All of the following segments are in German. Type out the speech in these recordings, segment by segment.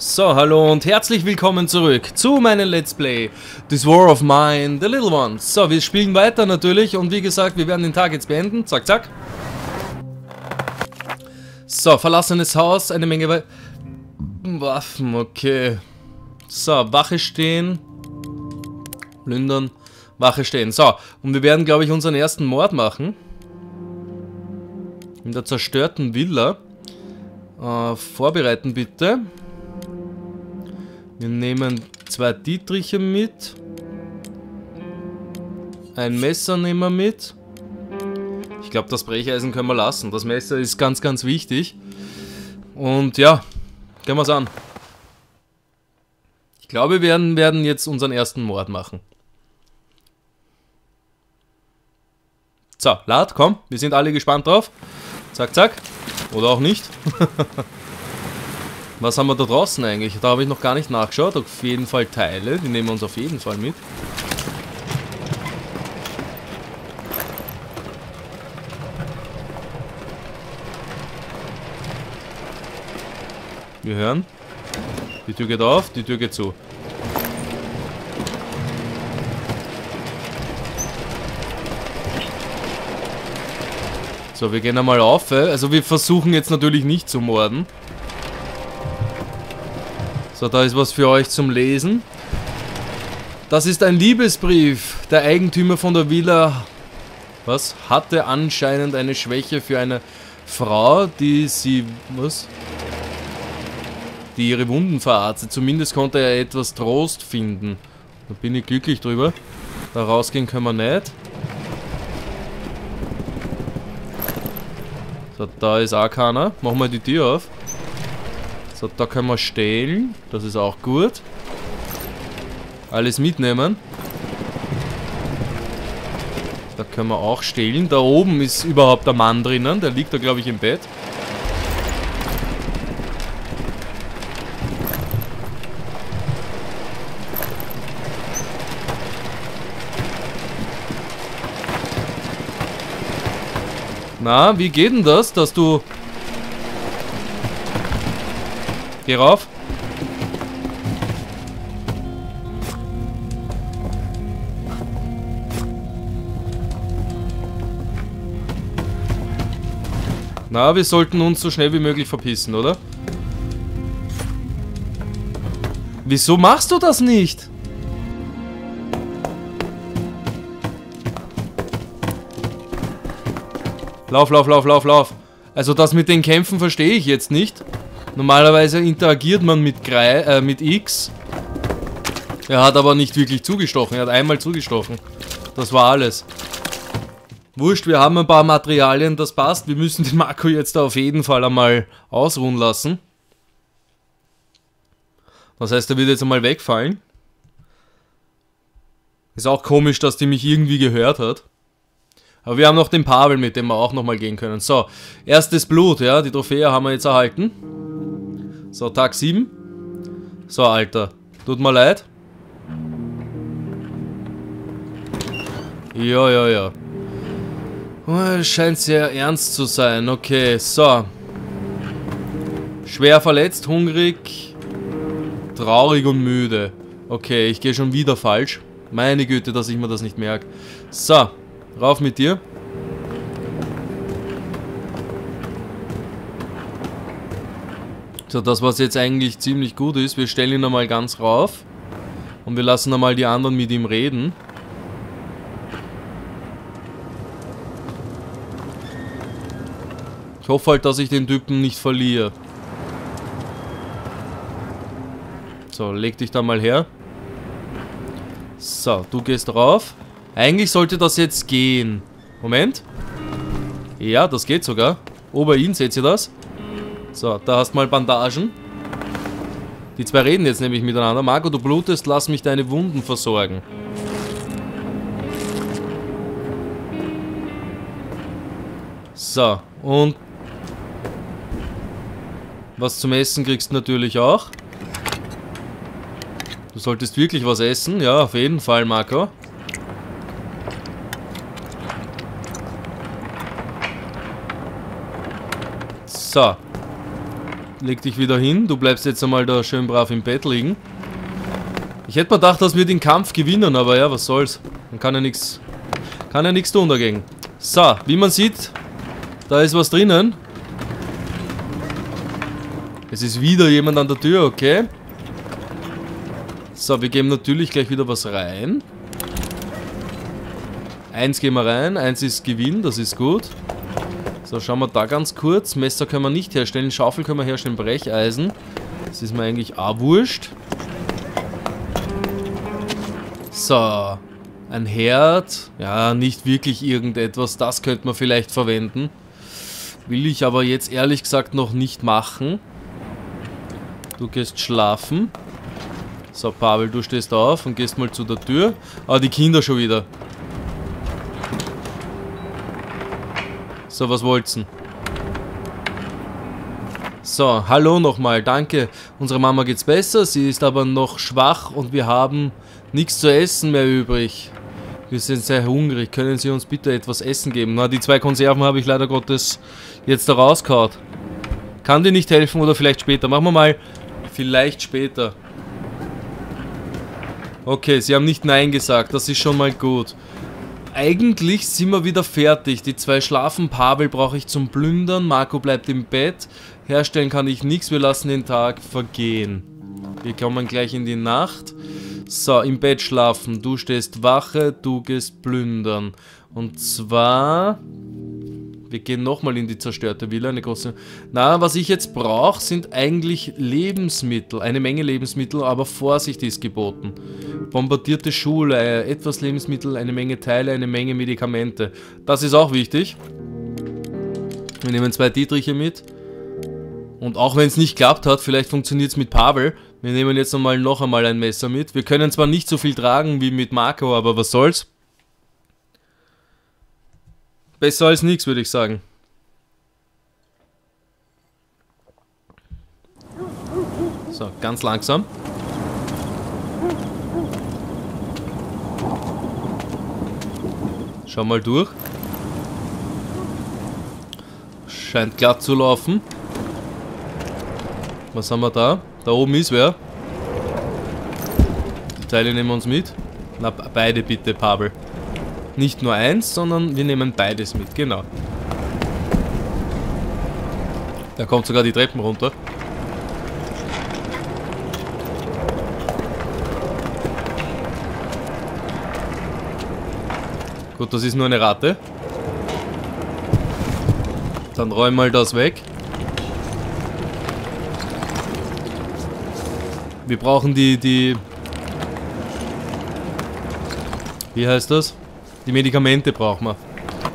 So, hallo und herzlich willkommen zurück zu meinem Let's Play This War of Mine, The Little Ones. So, wir spielen weiter natürlich und wie gesagt, wir werden den Tag jetzt beenden. Zack, zack. So, verlassenes Haus, eine Menge We Waffen, okay. So, Wache stehen. Plündern, Wache stehen. So, und wir werden, glaube ich, unseren ersten Mord machen. In der zerstörten Villa. Äh, vorbereiten bitte. Wir nehmen zwei Dietriche mit. Ein Messer nehmen wir mit. Ich glaube, das Brecheisen können wir lassen. Das Messer ist ganz, ganz wichtig. Und ja, gehen wir es an. Ich glaube, wir werden, werden jetzt unseren ersten Mord machen. So, lad, komm. Wir sind alle gespannt drauf. Zack, zack. Oder auch nicht. Was haben wir da draußen eigentlich? Da habe ich noch gar nicht nachgeschaut. Auf jeden Fall Teile. Die nehmen wir uns auf jeden Fall mit. Wir hören. Die Tür geht auf, die Tür geht zu. So, wir gehen einmal auf. Also wir versuchen jetzt natürlich nicht zu morden. So, da ist was für euch zum Lesen. Das ist ein Liebesbrief. Der Eigentümer von der Villa was hatte anscheinend eine Schwäche für eine Frau, die sie was die ihre Wunden verarztet. Zumindest konnte er etwas Trost finden. Da bin ich glücklich drüber. Da rausgehen können wir nicht. So, da ist auch keiner. Machen wir die Tür auf. So, da können wir stehlen. Das ist auch gut. Alles mitnehmen. Da können wir auch stehlen. Da oben ist überhaupt der Mann drinnen. Der liegt da, glaube ich, im Bett. Na, wie geht denn das, dass du Geh rauf. Na, wir sollten uns so schnell wie möglich verpissen, oder? Wieso machst du das nicht? Lauf, lauf, lauf, lauf, lauf. Also das mit den Kämpfen verstehe ich jetzt nicht. Normalerweise interagiert man mit, Grei, äh, mit X. Er hat aber nicht wirklich zugestochen. Er hat einmal zugestochen. Das war alles. Wurscht, wir haben ein paar Materialien, das passt. Wir müssen den Marco jetzt auf jeden Fall einmal ausruhen lassen. Das heißt, er wird jetzt einmal wegfallen. Ist auch komisch, dass die mich irgendwie gehört hat. Aber wir haben noch den Pavel, mit dem wir auch nochmal gehen können. So, erstes Blut, ja, die Trophäe haben wir jetzt erhalten. So, Tag 7. So, Alter. Tut mir leid. Ja, ja, ja. Oh, scheint sehr ernst zu sein. Okay, so. Schwer verletzt, hungrig, traurig und müde. Okay, ich gehe schon wieder falsch. Meine Güte, dass ich mir das nicht merke. So, rauf mit dir. So, das was jetzt eigentlich ziemlich gut ist, wir stellen ihn einmal ganz rauf. Und wir lassen einmal die anderen mit ihm reden. Ich hoffe halt, dass ich den Typen nicht verliere. So, leg dich da mal her. So, du gehst rauf. Eigentlich sollte das jetzt gehen. Moment. Ja, das geht sogar. Ober ihn, seht ihr das? So, da hast mal Bandagen. Die zwei reden jetzt nämlich miteinander. Marco, du blutest, lass mich deine Wunden versorgen. So, und was zum Essen kriegst du natürlich auch. Du solltest wirklich was essen. Ja, auf jeden Fall, Marco. So. Leg dich wieder hin. Du bleibst jetzt einmal da schön brav im Bett liegen. Ich hätte mir gedacht, dass wir den Kampf gewinnen, aber ja, was soll's. Man kann ja nichts kann ja nichts tun dagegen. So, wie man sieht, da ist was drinnen. Es ist wieder jemand an der Tür, okay. So, wir geben natürlich gleich wieder was rein. Eins gehen wir rein, eins ist Gewinn, das ist gut. So, schauen wir da ganz kurz. Messer können wir nicht herstellen, Schaufel können wir herstellen, Brecheisen. Das ist mir eigentlich auch wurscht. So, ein Herd. Ja, nicht wirklich irgendetwas, das könnte man vielleicht verwenden. Will ich aber jetzt ehrlich gesagt noch nicht machen. Du gehst schlafen. So, Pavel, du stehst auf und gehst mal zu der Tür. Ah, die Kinder schon wieder. So, was wollt's denn? So, hallo nochmal, danke. Unserer Mama geht's besser, sie ist aber noch schwach und wir haben nichts zu essen mehr übrig. Wir sind sehr hungrig, können Sie uns bitte etwas Essen geben? Na, die zwei Konserven habe ich leider Gottes jetzt da rausgehauen. Kann dir nicht helfen oder vielleicht später? Machen wir mal Vielleicht später. Okay, sie haben nicht Nein gesagt. Das ist schon mal gut. Eigentlich sind wir wieder fertig. Die zwei schlafen. Pavel brauche ich zum Plündern. Marco bleibt im Bett. Herstellen kann ich nichts. Wir lassen den Tag vergehen. Wir kommen gleich in die Nacht. So, im Bett schlafen. Du stehst Wache, du gehst plündern. Und zwar wir gehen nochmal in die zerstörte Villa, eine große... Na, was ich jetzt brauche, sind eigentlich Lebensmittel. Eine Menge Lebensmittel, aber Vorsicht ist geboten. Bombardierte Schule, etwas Lebensmittel, eine Menge Teile, eine Menge Medikamente. Das ist auch wichtig. Wir nehmen zwei Dietriche mit. Und auch wenn es nicht klappt hat, vielleicht funktioniert es mit Pavel. Wir nehmen jetzt nochmal noch einmal ein Messer mit. Wir können zwar nicht so viel tragen wie mit Marco, aber was soll's. Besser als nichts, würde ich sagen. So, ganz langsam. Schau mal durch. Scheint glatt zu laufen. Was haben wir da? Da oben ist wer. Die Teile nehmen wir uns mit. Na, beide bitte, Pavel. Nicht nur eins, sondern wir nehmen beides mit, genau. Da kommt sogar die Treppen runter. Gut, das ist nur eine Ratte. Dann räumen wir das weg. Wir brauchen die, die... Wie heißt das? Die Medikamente brauchen wir.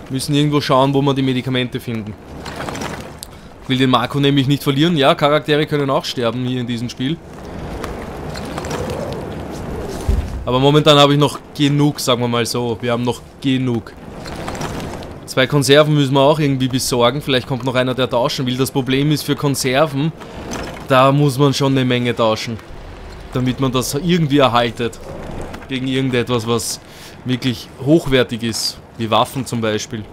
Müssen irgendwo schauen, wo wir die Medikamente finden. Ich will den Marco nämlich nicht verlieren. Ja, Charaktere können auch sterben hier in diesem Spiel. Aber momentan habe ich noch genug, sagen wir mal so. Wir haben noch genug. Zwei Konserven müssen wir auch irgendwie besorgen. Vielleicht kommt noch einer, der tauschen will. Das Problem ist für Konserven, da muss man schon eine Menge tauschen. Damit man das irgendwie erhaltet. Gegen irgendetwas, was wirklich hochwertig ist, wie Waffen zum Beispiel.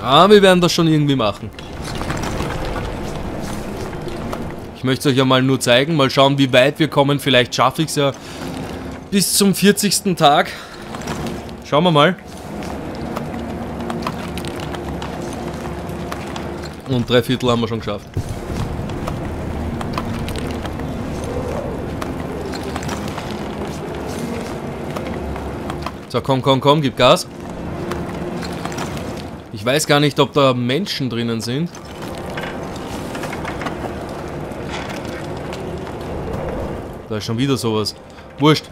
Ah, wir werden das schon irgendwie machen. Ich möchte es euch ja mal nur zeigen, mal schauen, wie weit wir kommen. Vielleicht schaffe ich es ja bis zum 40. Tag. Schauen wir mal. Und drei Viertel haben wir schon geschafft. So, komm, komm, komm, gib Gas. Ich weiß gar nicht, ob da Menschen drinnen sind. Da ist schon wieder sowas. Wurscht.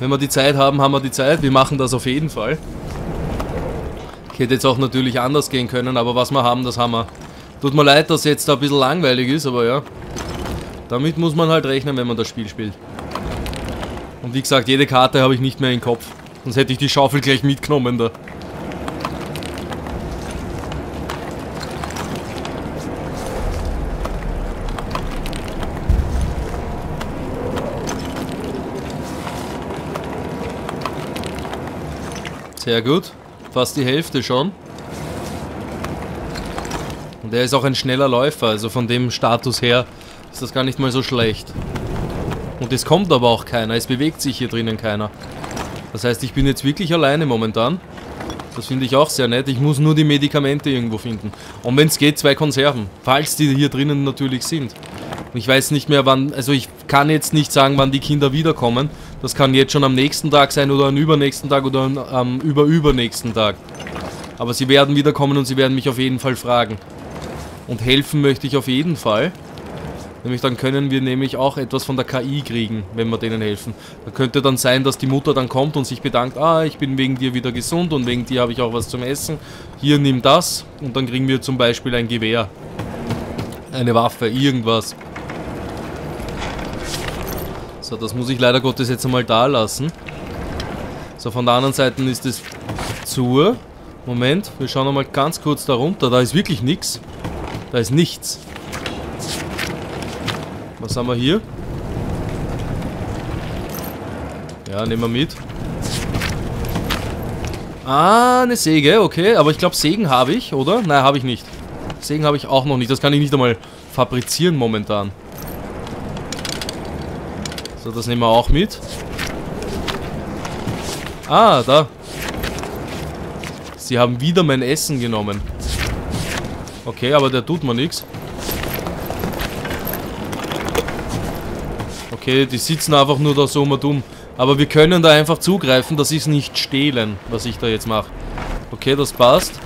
Wenn wir die Zeit haben, haben wir die Zeit. Wir machen das auf jeden Fall. Ich hätte jetzt auch natürlich anders gehen können, aber was wir haben, das haben wir. Tut mir leid, dass jetzt da ein bisschen langweilig ist, aber ja. Damit muss man halt rechnen, wenn man das Spiel spielt. Und wie gesagt, jede Karte habe ich nicht mehr im Kopf. Sonst hätte ich die Schaufel gleich mitgenommen da. Sehr gut. Fast die Hälfte schon. Und Der ist auch ein schneller Läufer, also von dem Status her ist das gar nicht mal so schlecht. Und es kommt aber auch keiner, es bewegt sich hier drinnen keiner. Das heißt, ich bin jetzt wirklich alleine momentan. Das finde ich auch sehr nett. Ich muss nur die Medikamente irgendwo finden. Und wenn es geht, zwei Konserven. Falls die hier drinnen natürlich sind. Ich weiß nicht mehr wann, also ich kann jetzt nicht sagen, wann die Kinder wiederkommen. Das kann jetzt schon am nächsten Tag sein oder am übernächsten Tag oder am überübernächsten Tag. Aber sie werden wiederkommen und sie werden mich auf jeden Fall fragen. Und helfen möchte ich auf jeden Fall. Nämlich dann können wir nämlich auch etwas von der KI kriegen, wenn wir denen helfen. Da könnte dann sein, dass die Mutter dann kommt und sich bedankt, ah, ich bin wegen dir wieder gesund und wegen dir habe ich auch was zum Essen. Hier, nimm das und dann kriegen wir zum Beispiel ein Gewehr. Eine Waffe, irgendwas. So, das muss ich leider Gottes jetzt einmal da lassen. So, von der anderen Seite ist es zu. Moment, wir schauen nochmal ganz kurz da runter. Da ist wirklich nichts. Da ist nichts. Was haben wir hier? Ja, nehmen wir mit. Ah, eine Säge, okay. Aber ich glaube, Sägen habe ich, oder? Nein, habe ich nicht. Sägen habe ich auch noch nicht. Das kann ich nicht einmal fabrizieren momentan. So, das nehmen wir auch mit. Ah, da. Sie haben wieder mein Essen genommen. Okay, aber der tut mir nichts. Okay, die sitzen einfach nur da so mal dumm. Aber wir können da einfach zugreifen. Das ist nicht stehlen, was ich da jetzt mache. Okay, das passt.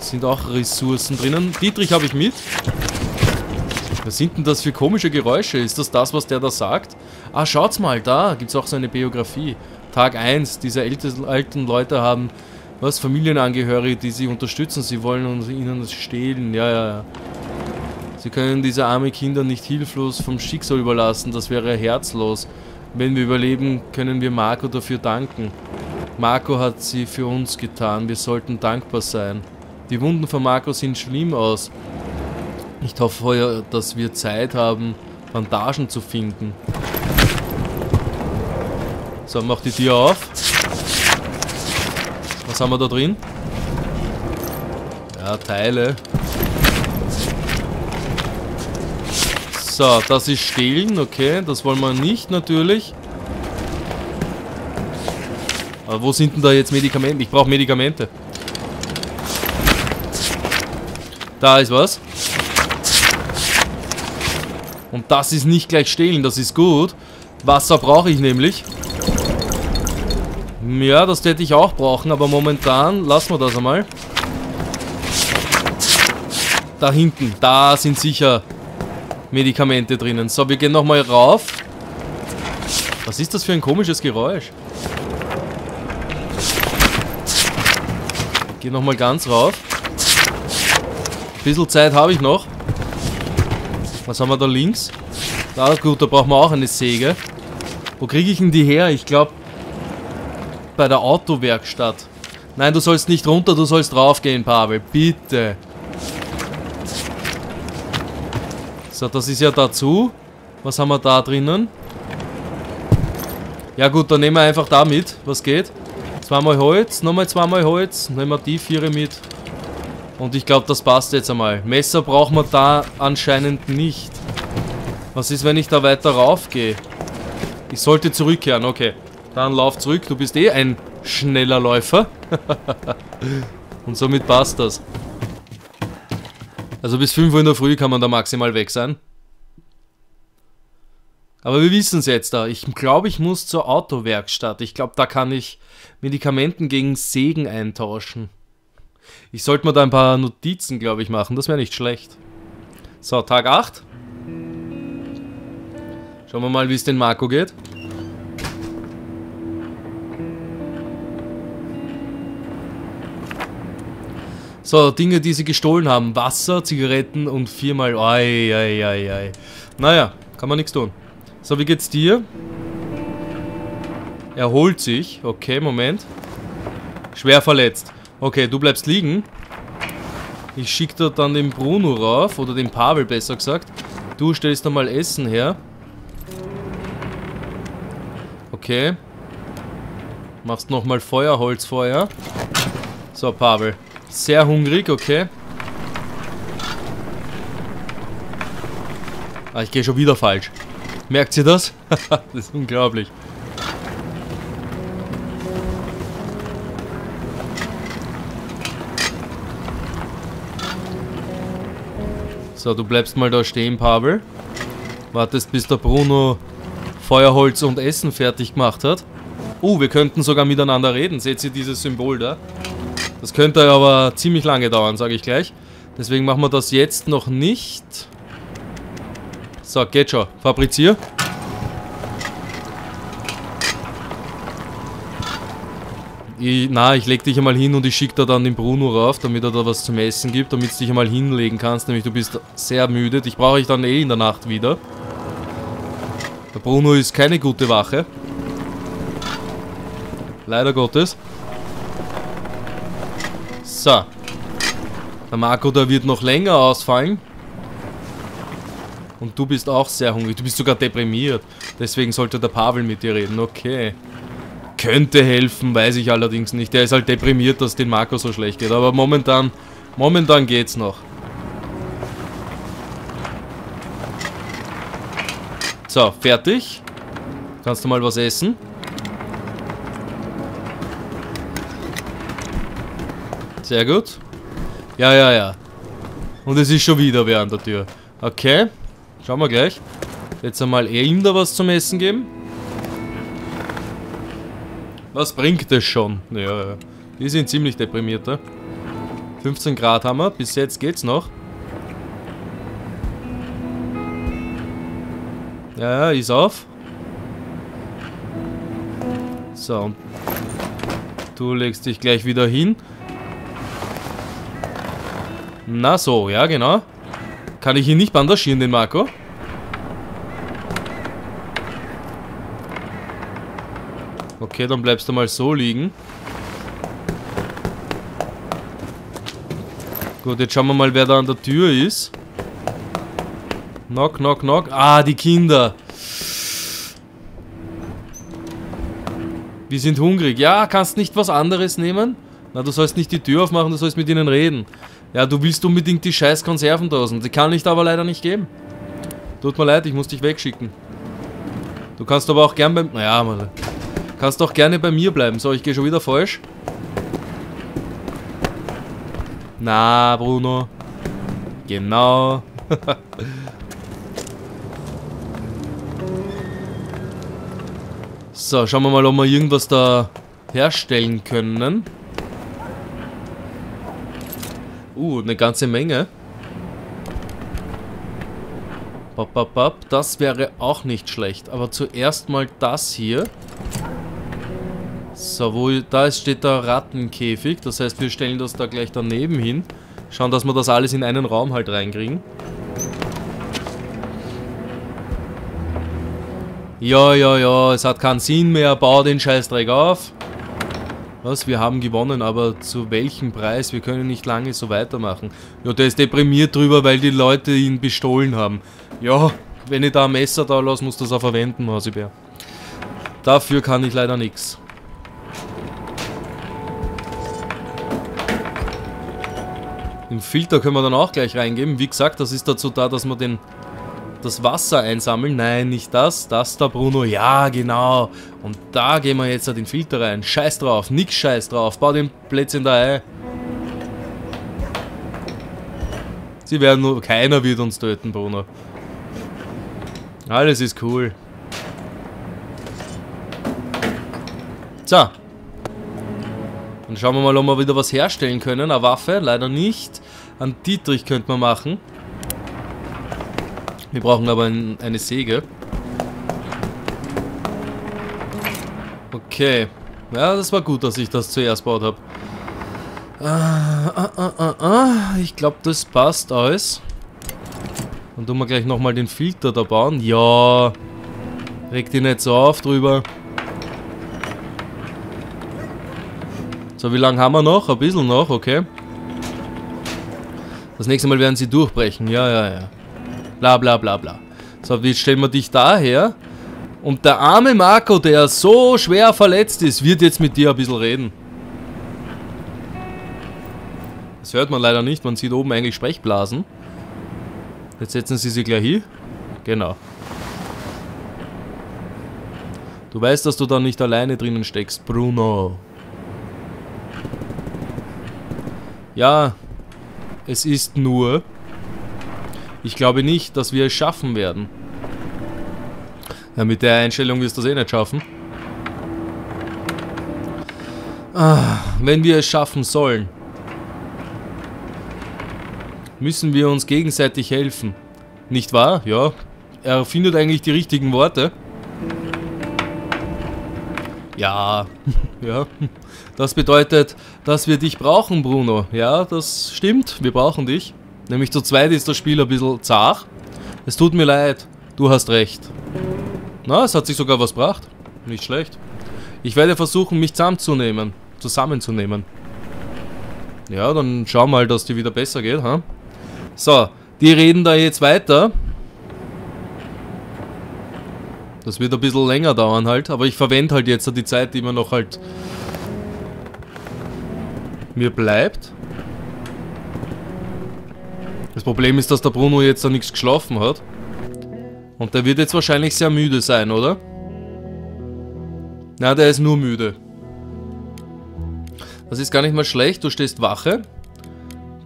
Sind auch Ressourcen drinnen. Dietrich habe ich mit. Was sind denn das für komische Geräusche? Ist das das, was der da sagt? Ah, schaut's mal, da gibt es auch so eine Biografie. Tag 1, diese alten Leute haben, was, Familienangehörige, die sie unterstützen. Sie wollen uns, ihnen stehlen. Ja, ja, ja. Sie können diese armen Kinder nicht hilflos vom Schicksal überlassen, das wäre herzlos. Wenn wir überleben, können wir Marco dafür danken. Marco hat sie für uns getan, wir sollten dankbar sein. Die Wunden von Marco sehen schlimm aus. Ich hoffe, dass wir Zeit haben, Bandagen zu finden. So, mach die Tür auf. Was haben wir da drin? Ja, Teile. So, das ist Stehlen, okay. Das wollen wir nicht, natürlich. Aber wo sind denn da jetzt Medikamente? Ich brauche Medikamente. Da ist was. Und das ist nicht gleich stehlen, das ist gut. Wasser brauche ich nämlich. Ja, das hätte ich auch brauchen, aber momentan lassen wir das einmal. Da hinten, da sind sicher Medikamente drinnen. So, wir gehen nochmal rauf. Was ist das für ein komisches Geräusch? Geh nochmal ganz rauf. Ein bisschen Zeit habe ich noch. Was haben wir da links? Da, gut, da brauchen wir auch eine Säge. Wo kriege ich denn die her? Ich glaube, bei der Autowerkstatt. Nein, du sollst nicht runter, du sollst raufgehen, Pavel. Bitte. So, das ist ja dazu. Was haben wir da drinnen? Ja gut, dann nehmen wir einfach da mit. Was geht? Zweimal Holz, nochmal zweimal Holz. Nehmen wir die vier mit. Und ich glaube, das passt jetzt einmal. Messer brauchen wir da anscheinend nicht. Was ist, wenn ich da weiter rauf gehe? Ich sollte zurückkehren, okay. Dann lauf zurück, du bist eh ein schneller Läufer. Und somit passt das. Also bis 5 Uhr in der Früh kann man da maximal weg sein. Aber wir wissen es jetzt da. Ich glaube, ich muss zur Autowerkstatt. Ich glaube, da kann ich Medikamenten gegen Sägen eintauschen. Ich sollte mir da ein paar Notizen, glaube ich, machen. Das wäre nicht schlecht. So, Tag 8. Schauen wir mal, wie es den Marco geht. So, Dinge, die sie gestohlen haben. Wasser, Zigaretten und viermal... Ei, ei, ei, ei. Naja, kann man nichts tun. So, wie geht's dir? Er holt sich. Okay, Moment. Schwer verletzt. Okay, du bleibst liegen. Ich schicke da dann den Bruno rauf. Oder den Pavel, besser gesagt. Du stellst da mal Essen her. Okay. Machst nochmal Feuer, Holzfeuer. So, Pavel. Sehr hungrig, okay. Ah, ich gehe schon wieder falsch. Merkt ihr das? das ist unglaublich. So, du bleibst mal da stehen, Pavel. Wartest, bis der Bruno Feuerholz und Essen fertig gemacht hat. Oh, uh, wir könnten sogar miteinander reden. Seht ihr dieses Symbol da? Das könnte aber ziemlich lange dauern, sage ich gleich. Deswegen machen wir das jetzt noch nicht. So, geht schon. Fabrizier. Ich, na, ich leg dich einmal hin und ich schicke da dann den Bruno rauf, damit er da was zum Essen gibt, damit du dich einmal hinlegen kannst, nämlich du bist sehr müde. Dich brauche ich dann eh in der Nacht wieder. Der Bruno ist keine gute Wache. Leider Gottes. So. Der Marco, der wird noch länger ausfallen. Und du bist auch sehr hungrig. Du bist sogar deprimiert. Deswegen sollte der Pavel mit dir reden. Okay. Könnte helfen, weiß ich allerdings nicht. Der ist halt deprimiert, dass den Marco so schlecht geht. Aber momentan, momentan geht's noch. So, fertig. Kannst du mal was essen? Sehr gut. Ja, ja, ja. Und es ist schon wieder wer an der Tür. Okay. Schauen wir gleich. Jetzt einmal eher ihm da was zum Essen geben. Was bringt es schon? Ja, ja. Die sind ziemlich deprimiert, ja? 15 Grad haben wir. Bis jetzt geht's noch. Ja, ja, ist auf. So, du legst dich gleich wieder hin. Na so, ja genau. Kann ich ihn nicht bandagieren, den Marco? Okay, dann bleibst du mal so liegen. Gut, jetzt schauen wir mal, wer da an der Tür ist. Knock, knock, knock. Ah, die Kinder. Wir sind hungrig. Ja, kannst nicht was anderes nehmen? Na, du sollst nicht die Tür aufmachen, du sollst mit ihnen reden. Ja, du willst unbedingt die scheiß Konservendosen. Die kann ich aber leider nicht geben. Tut mir leid, ich muss dich wegschicken. Du kannst aber auch gern beim... Naja, mal... Kannst doch gerne bei mir bleiben. So, ich gehe schon wieder falsch. Na, Bruno. Genau. so, schauen wir mal, ob wir irgendwas da herstellen können. Uh, eine ganze Menge. Das wäre auch nicht schlecht. Aber zuerst mal das hier. So, wo da ist, steht der Rattenkäfig. Das heißt, wir stellen das da gleich daneben hin. Schauen, dass wir das alles in einen Raum halt reinkriegen. Ja, ja, ja, es hat keinen Sinn mehr. Bau den Scheißdreck auf. Was? Wir haben gewonnen, aber zu welchem Preis? Wir können nicht lange so weitermachen. Ja, der ist deprimiert drüber, weil die Leute ihn bestohlen haben. Ja, wenn ich da ein Messer da lasse, muss das auch verwenden, Mausibär. Dafür kann ich leider nichts. Den Filter können wir dann auch gleich reingeben. Wie gesagt, das ist dazu da, dass wir den, das Wasser einsammeln. Nein, nicht das. Das da, Bruno. Ja, genau. Und da gehen wir jetzt den Filter rein. Scheiß drauf. Nix Scheiß drauf. Bau den Plätzchen da ein. Sie werden nur... Keiner wird uns töten, Bruno. Alles ist cool. So. Dann schauen wir mal, ob wir wieder was herstellen können. Eine Waffe, leider nicht. Ein Dietrich könnte man machen. Wir brauchen aber ein, eine Säge. Okay. Ja, das war gut, dass ich das zuerst baut habe. Ah, ah, ah, ah, ah. Ich glaube, das passt alles. Dann tun wir gleich nochmal den Filter da bauen. Ja. Regt ihn nicht so auf drüber. So, wie lange haben wir noch? Ein bisschen noch, okay. Das nächste Mal werden sie durchbrechen. Ja, ja, ja. Bla, bla, bla, bla. So, jetzt stellen wir dich daher. Und der arme Marco, der so schwer verletzt ist, wird jetzt mit dir ein bisschen reden. Das hört man leider nicht. Man sieht oben eigentlich Sprechblasen. Jetzt setzen sie sich gleich hin. Genau. Du weißt, dass du da nicht alleine drinnen steckst, Bruno. Ja, es ist nur... Ich glaube nicht, dass wir es schaffen werden. Ja, mit der Einstellung wirst du das eh nicht schaffen. Ah, wenn wir es schaffen sollen, müssen wir uns gegenseitig helfen. Nicht wahr? Ja. Er findet eigentlich die richtigen Worte. Ja, ja. Das bedeutet, dass wir dich brauchen, Bruno. Ja, das stimmt. Wir brauchen dich. Nämlich zu zweit ist das Spiel ein bisschen zart. Es tut mir leid. Du hast recht. Na, es hat sich sogar was gebracht. Nicht schlecht. Ich werde versuchen, mich zusammenzunehmen. Zusammenzunehmen. Ja, dann schau mal, dass dir wieder besser geht, ha? So, die reden da jetzt weiter. Das wird ein bisschen länger dauern halt, aber ich verwende halt jetzt die Zeit, die mir noch halt mir bleibt. Das Problem ist, dass der Bruno jetzt da nichts geschlafen hat. Und der wird jetzt wahrscheinlich sehr müde sein, oder? Na, der ist nur müde. Das ist gar nicht mal schlecht. Du stehst Wache.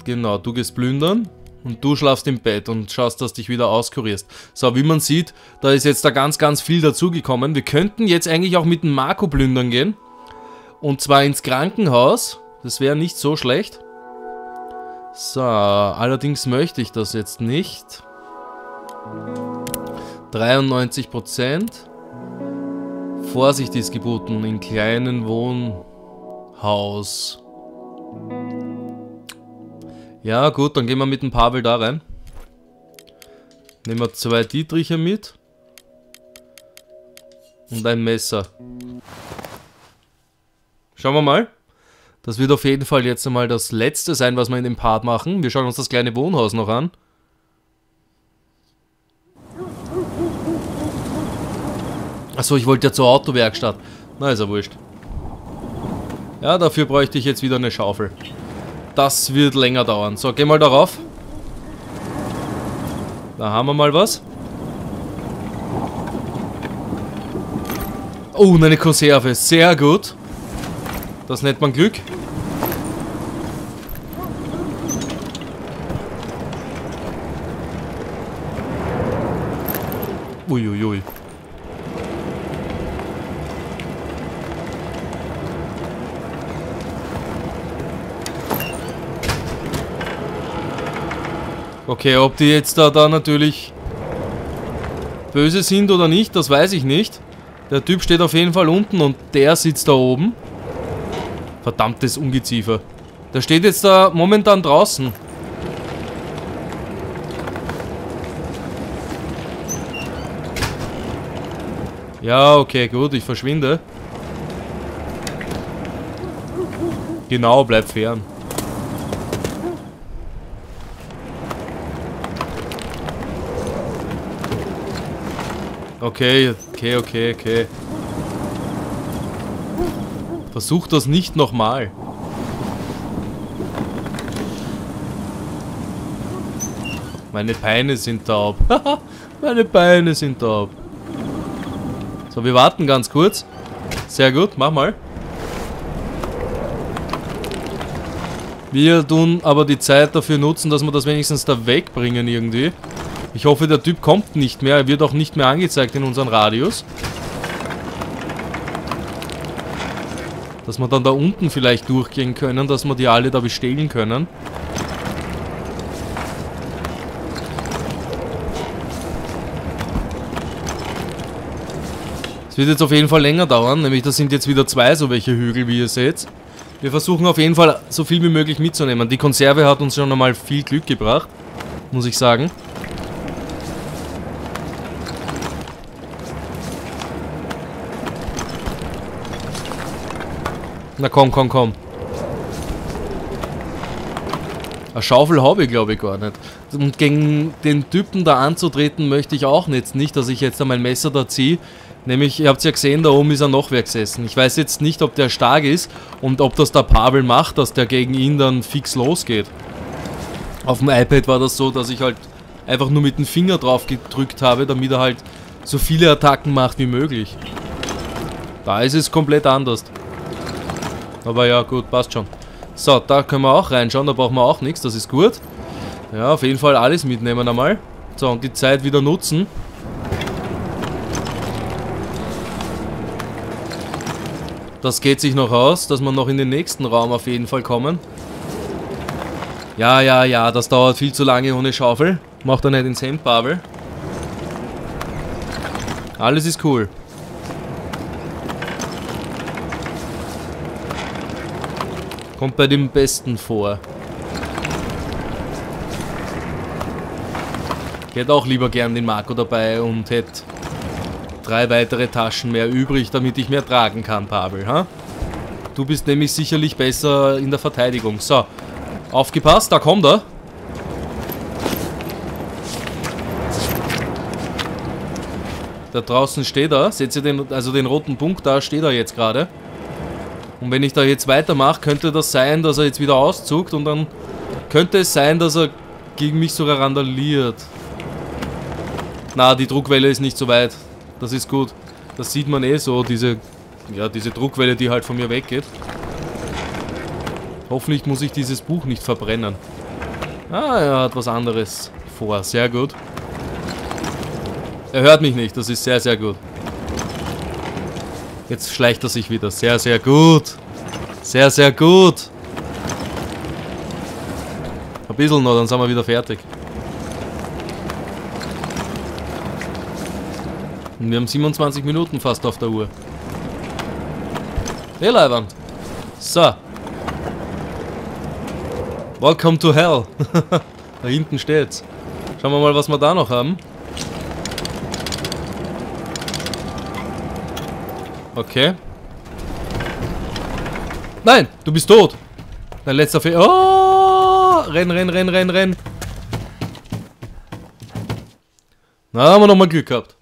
Genau, du gehst plündern. Und du schlafst im Bett und schaust, dass dich wieder auskurierst. So, wie man sieht, da ist jetzt da ganz, ganz viel dazugekommen. Wir könnten jetzt eigentlich auch mit dem Marco plündern gehen. Und zwar ins Krankenhaus. Das wäre nicht so schlecht. So, allerdings möchte ich das jetzt nicht. 93%. Vorsicht ist geboten in kleinen Wohnhaus. Ja, gut, dann gehen wir mit dem Pavel da rein. Nehmen wir zwei Dietriche mit. Und ein Messer. Schauen wir mal. Das wird auf jeden Fall jetzt einmal das letzte sein, was wir in dem Part machen. Wir schauen uns das kleine Wohnhaus noch an. Achso, ich wollte ja zur Autowerkstatt. Na, ist ja wurscht. Ja, dafür bräuchte ich jetzt wieder eine Schaufel. Das wird länger dauern. So, geh mal darauf. Da haben wir mal was. Oh, eine Konserve. Sehr gut. Das nennt man Glück. Okay, ob die jetzt da, da natürlich böse sind oder nicht, das weiß ich nicht. Der Typ steht auf jeden Fall unten und der sitzt da oben. Verdammtes Ungeziefer. Der steht jetzt da momentan draußen. Ja, okay, gut, ich verschwinde. Genau, bleib fern. Okay, okay, okay, okay. Versuch das nicht nochmal. Meine Beine sind taub. Meine Beine sind taub. So, wir warten ganz kurz. Sehr gut, mach mal. Wir tun aber die Zeit dafür nutzen, dass wir das wenigstens da wegbringen irgendwie. Ich hoffe, der Typ kommt nicht mehr. Er wird auch nicht mehr angezeigt in unseren Radius. Dass wir dann da unten vielleicht durchgehen können, dass wir die alle da bestehlen können. Es wird jetzt auf jeden Fall länger dauern, nämlich das sind jetzt wieder zwei so welche Hügel, wie ihr seht. Wir versuchen auf jeden Fall so viel wie möglich mitzunehmen. Die Konserve hat uns schon einmal viel Glück gebracht, muss ich sagen. Na komm, komm, komm. Eine Schaufel habe ich glaube ich gar nicht. Und gegen den Typen da anzutreten möchte ich auch jetzt nicht, dass ich jetzt mein Messer da ziehe. Nämlich, ihr habt ja gesehen, da oben ist er noch wer gesessen. Ich weiß jetzt nicht, ob der stark ist und ob das der Pavel macht, dass der gegen ihn dann fix losgeht. Auf dem iPad war das so, dass ich halt einfach nur mit dem Finger drauf gedrückt habe, damit er halt so viele Attacken macht wie möglich. Da ist es komplett anders. Aber ja, gut, passt schon. So, da können wir auch reinschauen, da brauchen wir auch nichts, das ist gut. Ja, auf jeden Fall alles mitnehmen einmal. So, und die Zeit wieder nutzen. Das geht sich noch aus, dass wir noch in den nächsten Raum auf jeden Fall kommen. Ja, ja, ja, das dauert viel zu lange ohne Schaufel. Macht er nicht ins Hemd, Pavel. Alles ist cool. Kommt bei dem Besten vor. Ich hätte auch lieber gern den Marco dabei und hätte drei weitere Taschen mehr übrig, damit ich mehr tragen kann, Pavel. Ha? Du bist nämlich sicherlich besser in der Verteidigung. So, aufgepasst, da kommt er. Da draußen steht er. Seht ihr den, also den roten Punkt, da steht er jetzt gerade. Und wenn ich da jetzt weitermache, könnte das sein, dass er jetzt wieder auszuckt und dann könnte es sein, dass er gegen mich sogar randaliert. Na, die Druckwelle ist nicht so weit. Das ist gut. Das sieht man eh so, diese, ja, diese Druckwelle, die halt von mir weggeht. Hoffentlich muss ich dieses Buch nicht verbrennen. Ah, er hat was anderes vor. Sehr gut. Er hört mich nicht, das ist sehr, sehr gut. Jetzt schleicht er sich wieder. Sehr, sehr gut. Sehr, sehr gut. Ein bisschen noch, dann sind wir wieder fertig. Und wir haben 27 Minuten fast auf der Uhr. Hey, Leiband. So. Welcome to Hell. da hinten steht's. Schauen wir mal, was wir da noch haben. Okay. Nein, du bist tot. Dein letzter Fehler. Oh! Renn, renn, renn, renn, renn. Na, haben wir nochmal Glück gehabt.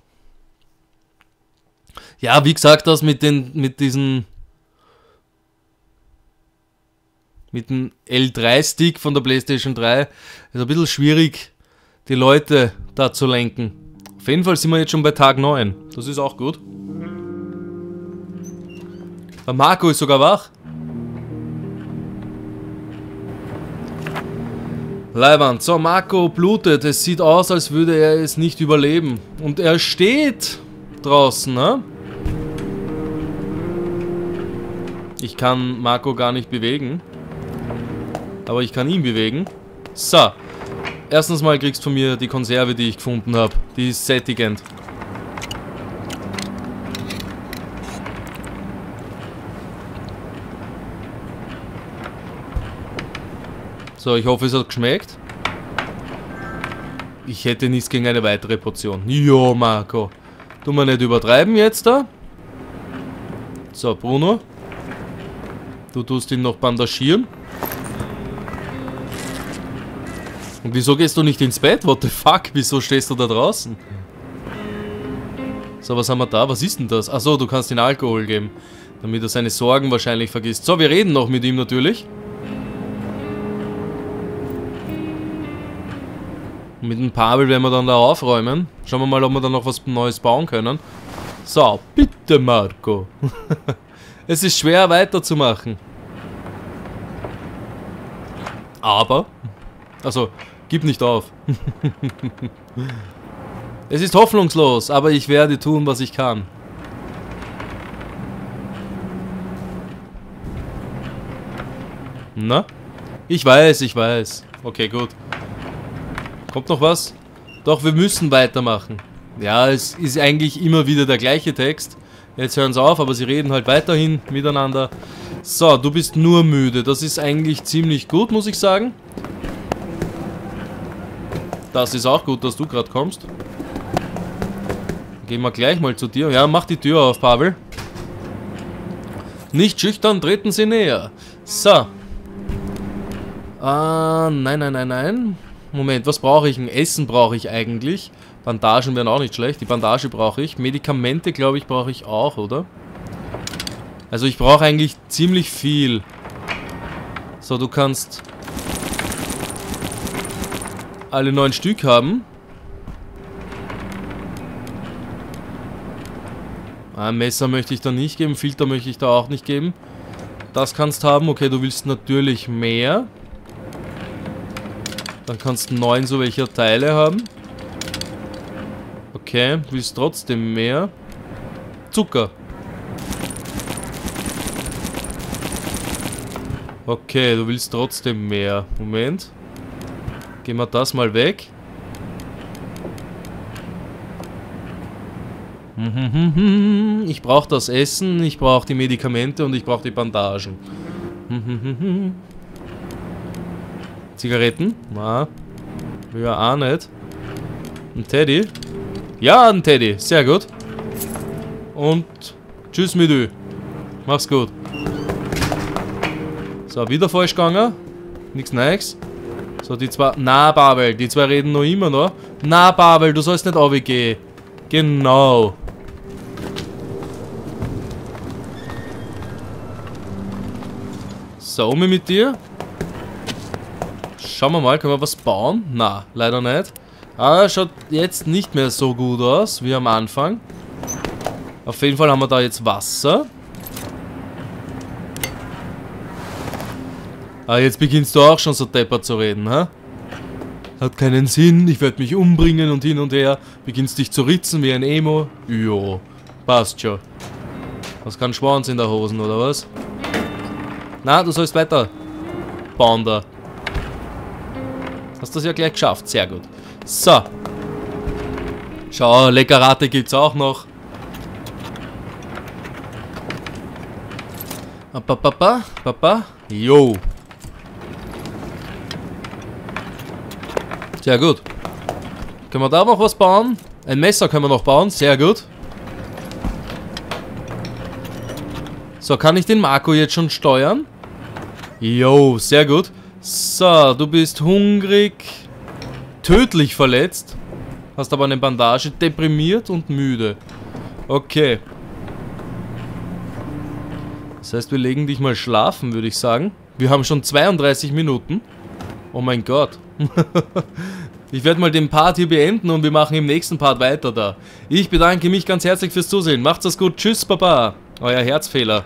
Ja, wie gesagt, das mit den, mit diesen, mit dem L3-Stick von der PlayStation 3 ist ein bisschen schwierig, die Leute da zu lenken. Auf jeden Fall sind wir jetzt schon bei Tag 9. Das ist auch gut. Der Marco ist sogar wach. Leiband. So, Marco blutet. Es sieht aus, als würde er es nicht überleben. Und er steht draußen, ne? Ich kann Marco gar nicht bewegen. Aber ich kann ihn bewegen. So. Erstens mal kriegst du von mir die Konserve, die ich gefunden habe. Die ist sättigend. So, ich hoffe, es hat geschmeckt. Ich hätte nichts gegen eine weitere Portion. Jo, Marco. Tu mal nicht übertreiben jetzt da. So, Bruno. Du tust ihn noch bandagieren. Und wieso gehst du nicht ins Bett? What the fuck? Wieso stehst du da draußen? So, was haben wir da? Was ist denn das? Achso, du kannst ihm Alkohol geben. Damit er seine Sorgen wahrscheinlich vergisst. So, wir reden noch mit ihm natürlich. Mit dem Pavel werden wir dann da aufräumen. Schauen wir mal, ob wir da noch was Neues bauen können. So, bitte Marco. es ist schwer weiterzumachen. Aber, also, gib nicht auf. es ist hoffnungslos, aber ich werde tun, was ich kann. Na? Ich weiß, ich weiß. Okay, gut. Kommt noch was? Doch, wir müssen weitermachen. Ja, es ist eigentlich immer wieder der gleiche Text. Jetzt hören sie auf, aber sie reden halt weiterhin miteinander. So, du bist nur müde. Das ist eigentlich ziemlich gut, muss ich sagen. Das ist auch gut, dass du gerade kommst. Gehen wir gleich mal zu dir. Ja, mach die Tür auf, Pavel. Nicht schüchtern, treten Sie näher. So. Ah, nein, nein, nein, nein. Moment, was brauche ich denn? Essen brauche ich eigentlich. Bandagen wären auch nicht schlecht. Die Bandage brauche ich. Medikamente, glaube ich, brauche ich auch, oder? Also ich brauche eigentlich ziemlich viel. So, du kannst alle neun Stück haben. Ah, Messer möchte ich da nicht geben, Filter möchte ich da auch nicht geben. Das kannst haben. Okay, du willst natürlich mehr. Dann kannst du neun so welcher Teile haben. Okay, willst trotzdem mehr. Zucker. Okay, du willst trotzdem mehr. Moment. Gehen wir das mal weg. Ich brauche das Essen, ich brauche die Medikamente und ich brauche die Bandagen. Zigaretten? Na. Ja, auch nicht. Ein Teddy? Ja, ein Teddy. Sehr gut. Und tschüss mit du. Mach's gut. So, wieder falsch gegangen. Nichts Neues. So, die zwei... Na, Babel, die zwei reden noch immer noch. Na, Babel, du sollst nicht runtergehen. Genau. So, um mit dir. Schauen wir mal, können wir was bauen? Na, leider nicht. Aber schaut jetzt nicht mehr so gut aus wie am Anfang. Auf jeden Fall haben wir da jetzt Wasser. Ah, jetzt beginnst du auch schon so deppert zu reden, hä? Hat keinen Sinn, ich werde mich umbringen und hin und her. Beginnst dich zu ritzen wie ein Emo. Jo, passt schon. Hast keinen Schwanz in der Hosen, oder was? Na, du sollst weiter bauen da. Hast das ja gleich geschafft. Sehr gut. So. Schau, Leckerate gibt's auch noch. Papa, Papa. Jo. Sehr gut. Können wir da noch was bauen? Ein Messer können wir noch bauen. Sehr gut. So, kann ich den Marco jetzt schon steuern? Jo, sehr gut. So, du bist hungrig, tödlich verletzt, hast aber eine Bandage, deprimiert und müde. Okay. Das heißt, wir legen dich mal schlafen, würde ich sagen. Wir haben schon 32 Minuten. Oh mein Gott. ich werde mal den Part hier beenden und wir machen im nächsten Part weiter da. Ich bedanke mich ganz herzlich fürs Zusehen. Macht's das gut. Tschüss, Baba. Euer Herzfehler.